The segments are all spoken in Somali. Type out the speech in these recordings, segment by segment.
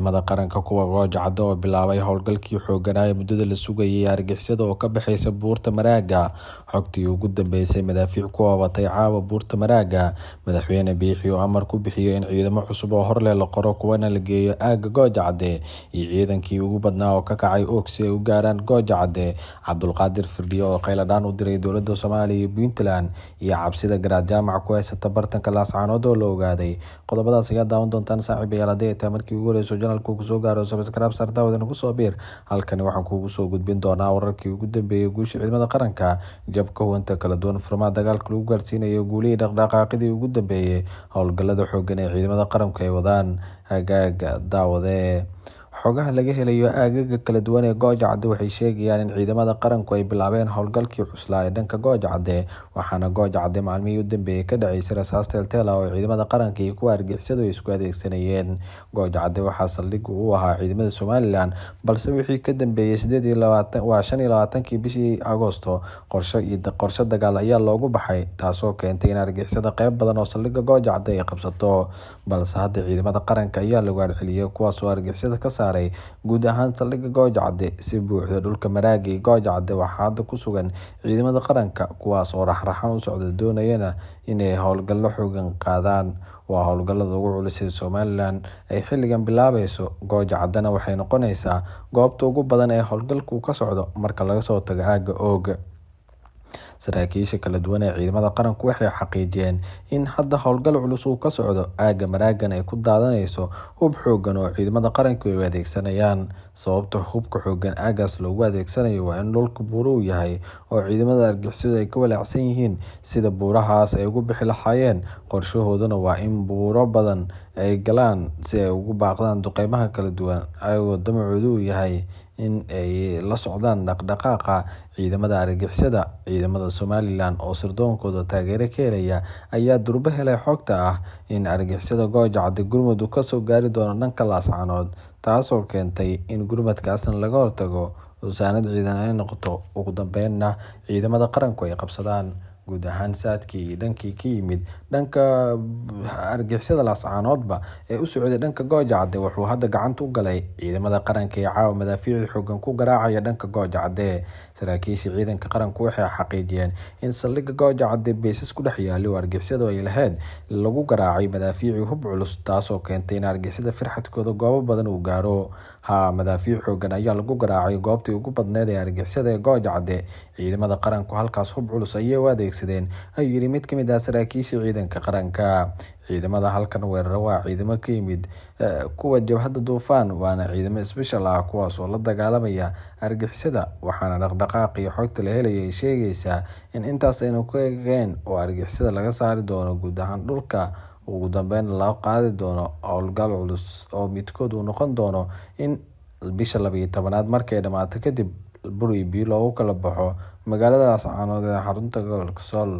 ciidamada qaranka kuwa gooja oo bilaabay howlgalkii xooganaa muddada la sugayay argixisada oo ka baxeysa buurta maraaga. Xogtii ugu dambeysay madaafiic ku hoobatay caawa buurta maraaga madaxweyne biixi oo amar ku bixiyo in ciidamo cusub oo horleh la qoro kuwana la geeyo aaga gooja iyo ciidankii ugu badnaa oo ka kacay og si ay u gaaraan gooja cabdulqaadir firdhiye oo kheyladhaan u diray dowladda soomaaliya iyo puntland. Iyo cabsida garaad jaamac ku haysata bartanka laascaanood oo la ogaaday. Qodobadaas ayaa daawan doontaan saaxiib ayaal haddii ay tahay markii ugu horeyso janalku ku soo gaaro sabskraib sartaawadana ku soo biir. Halkani waxaan kuugu soo gudbin doonaa wararkii ugu dambeeyay guusha ciidamada qaranka jabka huwanta kala duwan furmaha dagaalka lagu gaarsiinayo guulihii dhaqdhaqaaqidii ugu dambeeyey howlgalada xoogan ee ciidamada qaranku ay wadaan hagaaga daawade xogaha laga helayo aagaga kala duwan ee gooja waxay sheegayaan in ciidamada qaranku ay bilaabeen howlgalkii cuslaa ee dhanka gooja waxaana gooja cadde maalmihii u dambeeyey ka dhaceysay rasaas teelteela oo ciidamada qaranka iyo kuwa argixisadu ay isku adeegsanayeen. Gooja waxaa saldhig u ahaa ciidamada somalilan balse wixii ka dambeeyey waa shan iyo labaatankii bishii agoosto qorsho iyo dagaal ayaa loogu baxay taasoo keentay in argixisada qeyb badan oo saldhiga gooja ay qabsato balse hadda ciidamada qaranka ayaa lagu arceliyay kuwaasoo argixisada ka saaray guud ahaan saldhiga gooja cadde si buuxda dhulka maraaga iyo gooja cadde waxaa hadda ku sugan ciidamada qaranka kuwaas oo raxraxan u socda doonayana inay howlgallo xoogan qaadaan. Waa howlgalada ugu culisay somalilan ay xilligan bilaabayso gooja caddena waxay noqonaysaa goobta ugu badan ee howlgalku ka socdo marka laga soo tago aaga ooga saraakiisha kala duwan ee ciidamada qaranku waxay xaqiijiyeen in hadda howlgal culus uu ka socdo aaga maraagan ay ku daadanayso hub xoogan oo ciidamada qaranku ay adeegsanayaan. Sababta hubka xoogan aagaas loogu adeegsanayo waa in dhulka buuro uu yahay oo ciidamada argixisadu ay ka walaacsan yihiin sida buurahaas ay ugu bixi lahaayeen. Qorshahooduna waa in buuro badan ay galaan si ay ugu baaqdaan duqeymaha kala duwan ayagoo damacoodu yahay in ay la socdaan dhaqdhaqaaqa ciidamada argixisada ciidamada somalilan oo sirdoonkooda taageero ka helaya ayaa durbo helay xogta ah in argixisada gooja cadde gurmud uu ka soo gaari doono dhanka laascaanood taasoo keentay in gurmadkaasna laga hortago usaanad ciidan ay noqoto ugu dambeynna ciidamada qaranku ay qabsadaan guud ahaan saadkii dhankii ka yimid dhanka argixisada laascaanoodba ee u socday dhanka gooja cadde wuxuu hadda gacanta u galay ciidamada qaranka ee caawa madaafiicii xoogan ku garaacaya dhanka gooja cadde. Saraakiisha ciidanka qaranku waxay xaqiijiyeen in saldhiga gooja cadde beysas ku dhex yaali oo argixisadu ay lahayd lagu garaacay madaafiicii hub culus taasoo keentay in argixisada firxadkooda goobo badan uu gaaro ha madaafiic xoogan ayaa lagu garaacay goobtii ugu badneed ee argixisada ee gooja cadde. Ciidamada qaranku halkaas hub culus ayay u adeegsadeen ayuu yidhi mid ka mid ah saraakiisha ciidanka qaranka. Ciidamada halkan weerara waa ciidamo ka yimid kuwa jabhadda duufaan waana ciidamo sbeshal ah kuwaas oo la dagaalamaya argixisada waxaana dhaqdhaqaaqii xogta la helaya ay sheegaysaa in intaas aynu ku egeen oo argixisada laga saari doono guud ahaan dhulka ugu dambeyn la qaadi doono howlgal culus oo midkood uu noqon doono in bisha labayo tobanaad markay dhammaato kadib buri biyo loogu kala baxo. Magaalada laascaanood ee xarunta gobolka sool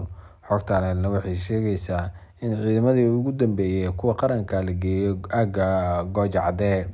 xogtaan helna waxay sheegaysaa in ciidamadii ugu dambeeyey kuwa qaranka la geeyo aaga gooja cadde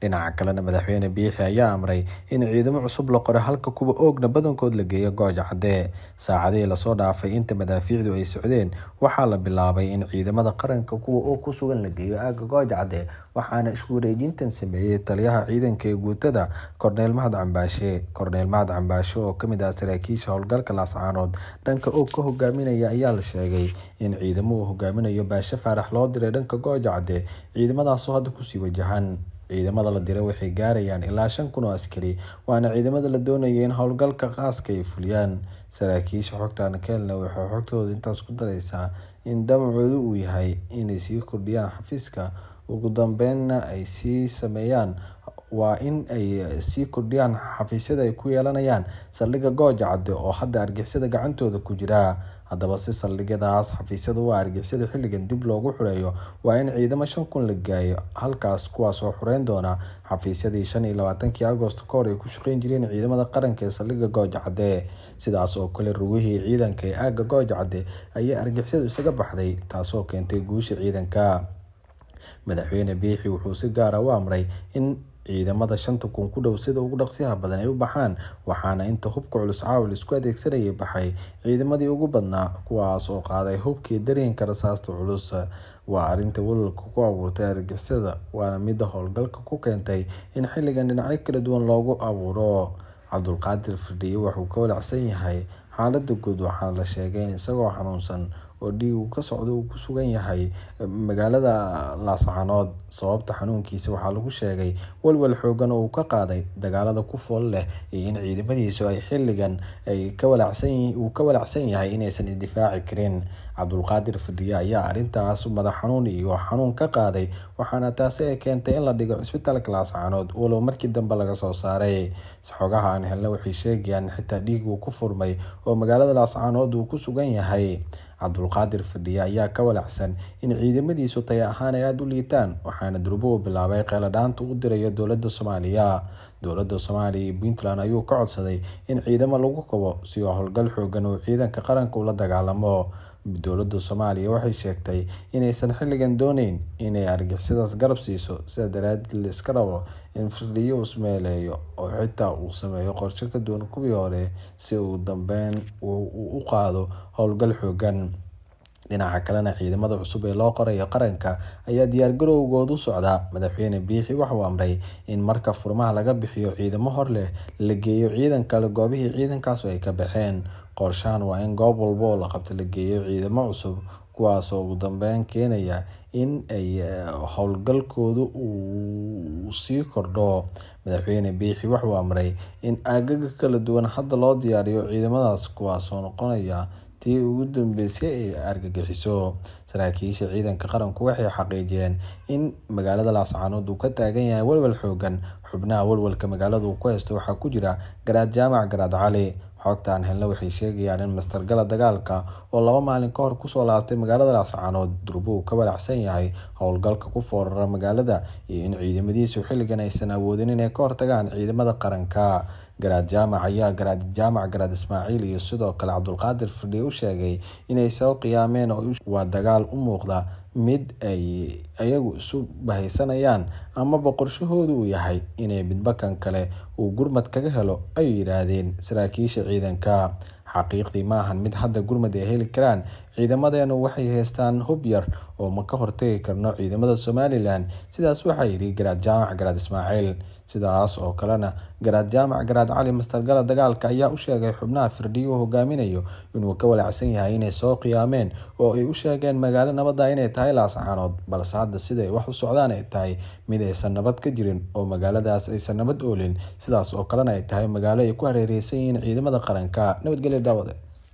dhinaca kalena madaxweyne biixi ayaa amray in ciidamo cusub la qoro halka kuwa oogna badankood la geeyo gooja cadde. Saacadihii la soo dhaafay inta madaafiicdu ay socdeen waxaa la bilaabay in ciidamada qaranka kuwa oog ku sugan la geeyo aaga gooja cadde waxaana isku wareejintan sameeyey taliyaha ciidanka ee guutada korneyl mahad cambaashe. Korneyl mahad cambaashe oo ka mid ah saraakiisha howlgalka laascaanood dhanka oog ka hogaaminaya ayaa la sheegay in ciidamo uu hogaaminayo baashe faarax loo diray dhanka gooja cadde. Ciidamadaasoo hadda ku sii wajahan ciidamada la diray waxay gaarayaan ilaa shan kun oo askari waana ciidamada la doonaya in howlgalka qaaska ay fuliyaan. Saraakiisha xogtan kelna waxay xogtooda intaas ku dareysaa in damacoodu uu yahay inay sii kordhiyaan xafiiska. Ugu dambeynna ay sii sameeyaan waa in ay sii kordhiyaan xafiisyada ay ku yeelanayaan saldhiga gooja cadde oo hadda argixisada gacantooda ku jira. Haddaba si saldhigyadaas xafiisyada u argixisada xilligan dib loogu xureeyo waa in ciidamo shan kun la gaayo halkaas kuwaas oo xureyn doona xafiisyadii shan iyo labaatankii agosto ka ay ku shaqeyn jireen ciidamada qaranka ee saldhiga gooja cadde. Sidaas oo kale rugihii ciidanka ee aaga gooja cadde ayay argixisadu isaga baxday taasoo keentay guusha ciidanka. Madaxweyne biixi wuxuu si gaara u amray in ciidamada shanta kun ku dhow sida ugu dhaqsiyaha badan ay u baxaan waxaana inta hubka culus caawa la isku adeegsanayay baxay ciidamadii ugu badnaa kuwaas oo qaaday hubkii dareenka rasaasta culus. Waa arrinta walwalka ku abuurtay argixisada waana midda howlgalka ku keentay in xilligan dhinacyo kala duwan loogu abuuro. Cabdulqaadir firdhiye wuxuu ka walacsan yahay xaalada guud waxaana la sheegay in isagoo xanuunsan oo dhiig ka socdo uu ku sugan yahay magaalada laascanood sababta xanuunkiisa waxaa lagu sheegay walwal xoogan oo uu ka qaaday dagaalada ku fool leh iyo in ciidamadiisu ay xilligan uu ka walacsan yahay inaysan isdifaaci karin. Cabdulqaadir fidhiye ayaa arintaas madax xanuun iyo xanuun ka qaaday waxaana taasi ay keentay in la dhigo cisbitaalka laascanood walow markii dambe laga soo saaray. Xogaha aan helna waxay sheegayaan xitaa dhiig uu ku furmay oo magaalada laascanood uu ku sugan yahay cabdulqaadir fidhiye ayaa ka walacsan in ciidamadiisu taya ahaan ay aada u liitaan waxaana durbo uu bilaabay qeeladhaanta u dirayo dowladda soomaaliya. Dowlada soomaaliya iyo puntland ayuu ka codsaday in ciidamo lagu kabo si howlgal xoogan uu ciidanka qaranka ula dagaalamo dowladda soomaaliya waxay sheegtay inaysan xilligan dooneyn inay argixisadaas garab siiso sida daraadeed la iska rabo in firdhiye uu ismeeleeyo oo xitaa uu sameeyo qorshe ka duwan kuwii hore si uu dambeyn uu u qaado howlgal xoogan dhinaca kalena ciidamada cusub ee loo qorayo qaranka ayaa diyaargarowgood u socdaa madaxweyne biixi waxauu amray in marka furmaha laga bixiyo ciidamo hor leh la geeyo ciidan goobihii ciidankaasu ay ka baxeen qorshahan waa in goob walba oo la qabto la geeyo ciidamo cusub kuwaasoo ugu dambeyn keenaya in ay howlgalkoodu uu sii kordho. Madaxweyne biixi wuxuu amray in aagaga kala duwan hadda loo diyaariyo ciidamadaas kuwaasoo noqonaya tii ugu dambeysay ay argagixiso. Saraakiisha ciidanka qaranku waxay xaqiijiyeen in magaalada laascanood uu ka taagan yahay walwal xoogan. Xubnaha walwalka magaalada uu ku haysto waxaa ku jira garaad jaamac garaad cali xogtaan helna waxay sheegayaan in mastargala dagaalka oo laba maalin ka hor ku soo laabtay magaalada laascanood durbo uu ka walacsan yahay howlgalka ku foorara magaalada iyo in ciidamadiisu xilligan aysan awoodin inay ka hortagaan ciidamada qaranka. Garaad jaamac ayaa garaad jaamac garaad ismaaciil iyo sidoo kale cabdulqaadir fidhiye u sheegay inay soo qiyaameen waa dagaal u muuqda mid ay ayagu isu bahaysanayaan amaba qorshahoodu uu yahay inay midbakan kale uu gurmad kaga helo ayuu yidhaahdeen saraakiisha ciidanka xaqiiqdii ma ahan. Mid hadda gurmad ay heli karaan ciidamadeenu waxay haystaan hub yar oo ma ka hortagi karno ciidamada somalilan. Sidaas waxaa yidhi garaad jaamac garaad ismaaciil. Sidaas oo kalena garaad jaamac garaad cali mastargala dagaalka ayaa u sheegay xubnaha firdhiye uu hogaaminayo inuu ka walacsan yahay inay soo qiyaameen oo ay u sheegeen magaalo nabadda inay tahay laascaanood balse hadda siday wax u socdaan ay tahay mid aysan nabad ka jirin oo magaaladaas aysan nabad oolin. Sidaas oo kalena ay tahay magaalo ay ku hareereysan yihiin ciidamada qaranka. Nabadgelyo daawade